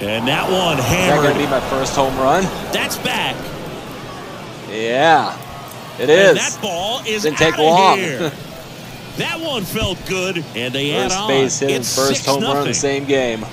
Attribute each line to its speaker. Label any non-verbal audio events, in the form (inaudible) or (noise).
Speaker 1: And that one
Speaker 2: hammered. that going to be my first home run?
Speaker 1: That's back.
Speaker 2: Yeah, it
Speaker 1: And
Speaker 2: is.
Speaker 1: that ball is
Speaker 2: Didn't take long.
Speaker 1: here. (laughs) that one felt good, and they add on First
Speaker 2: base hit and
Speaker 1: It's
Speaker 2: first
Speaker 1: home
Speaker 2: home run in the same game.